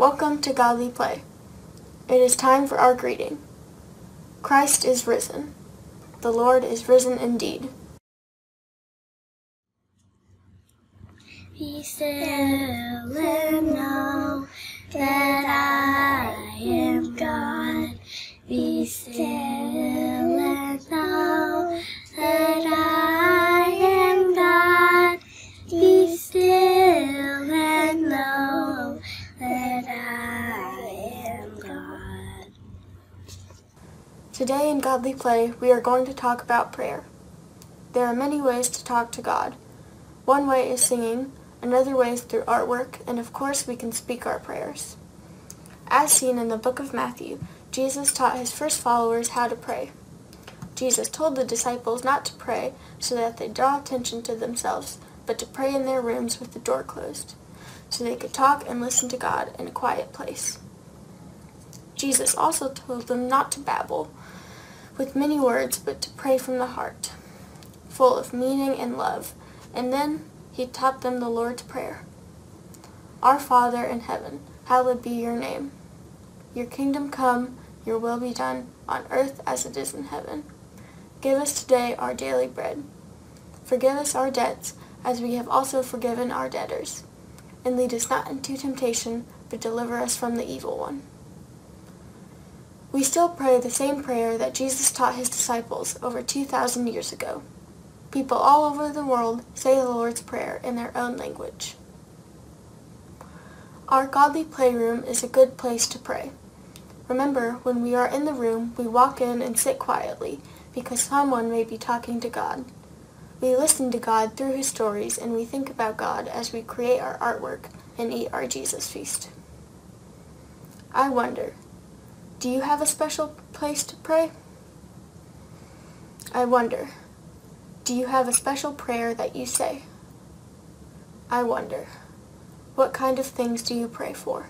Welcome to Godly Play. It is time for our greeting. Christ is risen. The Lord is risen indeed. Be still and know that I am God. Be still and know that I Today in Godly Play, we are going to talk about prayer. There are many ways to talk to God. One way is singing, another way is through artwork, and of course we can speak our prayers. As seen in the book of Matthew, Jesus taught his first followers how to pray. Jesus told the disciples not to pray so that they draw attention to themselves, but to pray in their rooms with the door closed, so they could talk and listen to God in a quiet place. Jesus also told them not to babble with many words, but to pray from the heart, full of meaning and love. And then he taught them the Lord's Prayer. Our Father in heaven, hallowed be your name. Your kingdom come, your will be done, on earth as it is in heaven. Give us today our daily bread. Forgive us our debts, as we have also forgiven our debtors. And lead us not into temptation, but deliver us from the evil one. We still pray the same prayer that Jesus taught his disciples over 2,000 years ago. People all over the world say the Lord's Prayer in their own language. Our godly playroom is a good place to pray. Remember, when we are in the room, we walk in and sit quietly because someone may be talking to God. We listen to God through his stories and we think about God as we create our artwork and eat our Jesus feast. I wonder, do you have a special place to pray? I wonder, do you have a special prayer that you say? I wonder, what kind of things do you pray for?